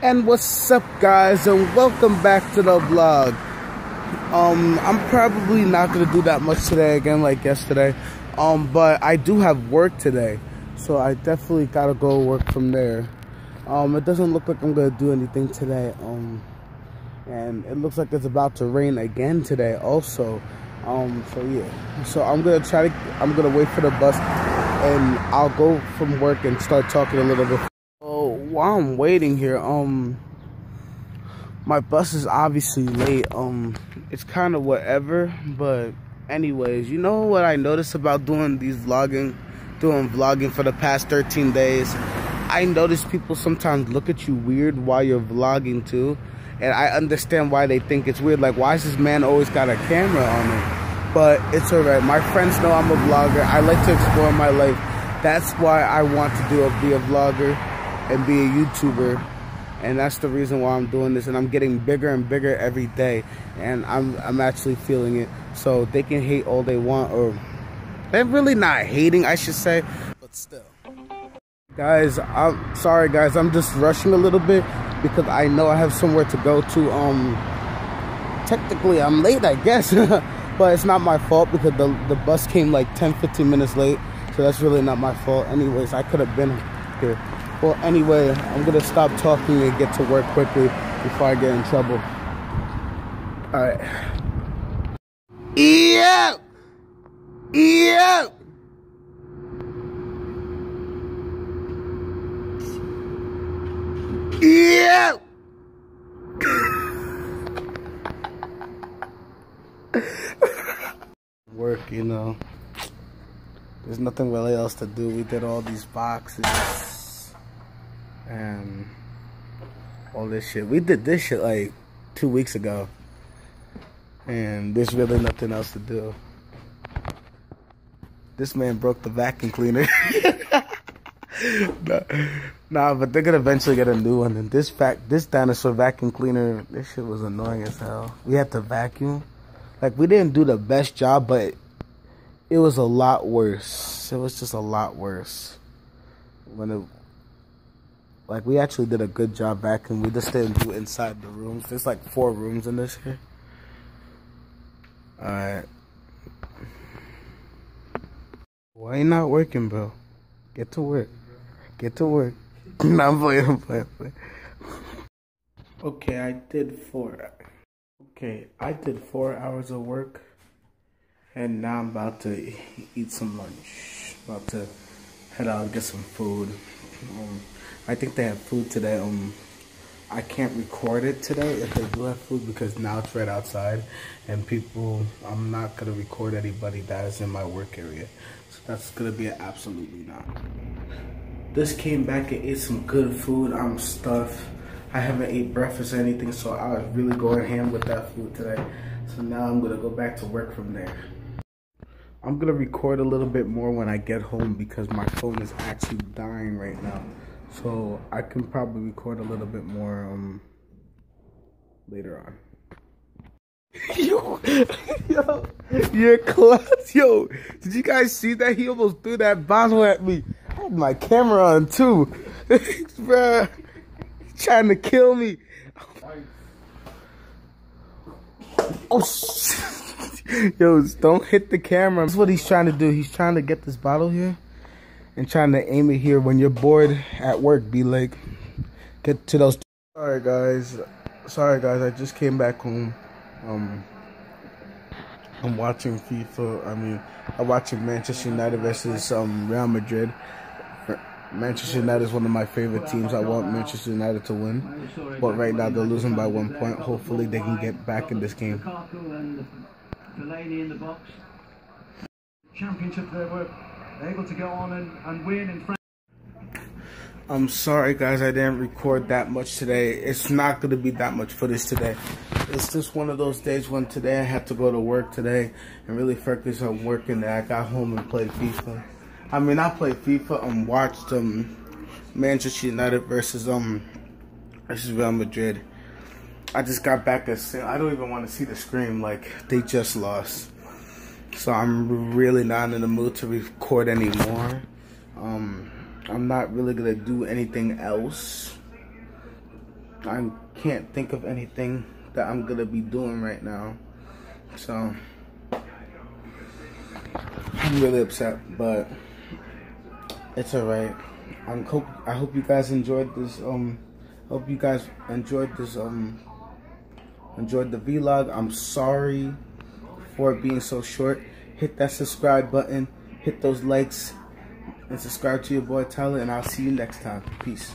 And what's up guys and welcome back to the vlog. Um I'm probably not gonna do that much today again like yesterday. Um but I do have work today. So I definitely gotta go work from there. Um it doesn't look like I'm gonna do anything today. Um and it looks like it's about to rain again today also. Um so yeah. So I'm gonna try to I'm gonna wait for the bus and I'll go from work and start talking a little bit while I'm waiting here, um, my bus is obviously late. Um, it's kind of whatever, but anyways, you know what I noticed about doing these vlogging, doing vlogging for the past 13 days? I notice people sometimes look at you weird while you're vlogging too. And I understand why they think it's weird. Like, why is this man always got a camera on him? But it's alright. My friends know I'm a vlogger. I like to explore my life. That's why I want to do a, be a vlogger and be a YouTuber. And that's the reason why I'm doing this. And I'm getting bigger and bigger every day. And I'm, I'm actually feeling it. So they can hate all they want. Or they're really not hating, I should say. But still. Guys, I'm sorry guys. I'm just rushing a little bit. Because I know I have somewhere to go to. Um, Technically, I'm late, I guess. but it's not my fault because the, the bus came like 10, 15 minutes late. So that's really not my fault. Anyways, I could have been here. Well, anyway, I'm gonna stop talking and get to work quickly before I get in trouble. All right. Yeah. Yeah. Yeah. work, you know. There's nothing really else to do. We did all these boxes and all this shit. We did this shit like two weeks ago. And there's really nothing else to do. This man broke the vacuum cleaner. nah, but they're gonna eventually get a new one. And this vac this dinosaur vacuum cleaner, this shit was annoying as hell. We had to vacuum. Like we didn't do the best job, but it was a lot worse. It was just a lot worse when it like we actually did a good job vacuuming. We just didn't do inside the rooms. There's like four rooms in this here. Alright. Why not working, bro? Get to work. Get to work. no, I'm playing, I'm playing, I'm playing. Okay, I did four. Okay, I did four hours of work. And now I'm about to eat some lunch. About to head out and get some food. Um, I think they have food today. Um, I can't record it today if they do have food because now it's right outside and people, I'm not going to record anybody that is in my work area. So that's going to be an absolutely not. This came back and ate some good food. I'm stuffed. I haven't ate breakfast or anything, so I was really going ham with that food today. So now I'm going to go back to work from there. I'm going to record a little bit more when I get home because my phone is actually dying right now. So I can probably record a little bit more um later on. yo, yo, you're class. Yo, did you guys see that? He almost threw that bottle at me. I had my camera on too. Bruh, He's trying to kill me. Oh, yo, don't hit the camera. That's what he's trying to do. He's trying to get this bottle here and trying to aim it here. When you're bored at work be like get to those sorry guys. Sorry guys. I just came back home. Um i'm watching fifa. I mean i'm watching manchester united versus um real madrid. Manchester united is one of my favorite teams. I want manchester united to win. But right now they're losing by one point. Hopefully they can get back in this game. Championship they were able to go on and, and win in France. I'm sorry guys, I didn't record that much today. It's not going to be that much footage today. It's just one of those days when today I had to go to work today and really focus on working that I got home and played FIFA. I mean, I played FIFA and watched um, Manchester United versus um versus Real Madrid. I just got back I don't even want to see the screen like they just lost. So I'm really not in the mood to record anymore. Um, I'm not really gonna do anything else. I can't think of anything that I'm gonna be doing right now. So I'm really upset, but it's alright. I hope I hope you guys enjoyed this. Um, hope you guys enjoyed this. Um, enjoyed the vlog. I'm sorry for being so short. Hit that subscribe button. Hit those likes and subscribe to your boy Tyler. And I'll see you next time. Peace.